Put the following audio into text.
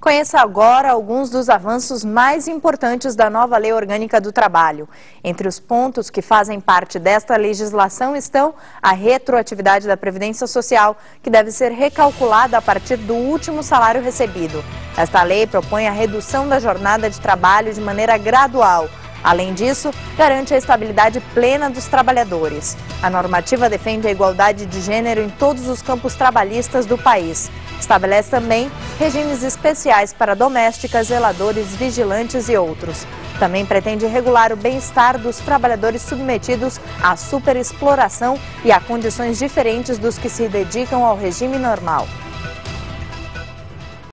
Conheça agora alguns dos avanços mais importantes da nova Lei Orgânica do Trabalho. Entre os pontos que fazem parte desta legislação estão a retroatividade da Previdência Social, que deve ser recalculada a partir do último salário recebido. Esta lei propõe a redução da jornada de trabalho de maneira gradual. Além disso, garante a estabilidade plena dos trabalhadores. A normativa defende a igualdade de gênero em todos os campos trabalhistas do país. Estabelece também regimes especiais para domésticas, zeladores, vigilantes e outros. Também pretende regular o bem-estar dos trabalhadores submetidos à superexploração e a condições diferentes dos que se dedicam ao regime normal.